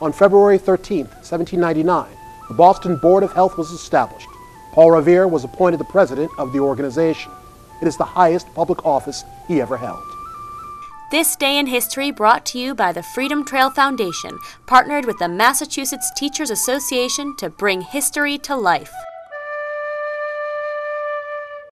On February 13, 1799, the Boston Board of Health was established. Paul Revere was appointed the president of the organization. It is the highest public office he ever held. This Day in History brought to you by the Freedom Trail Foundation, partnered with the Massachusetts Teachers Association to bring history to life.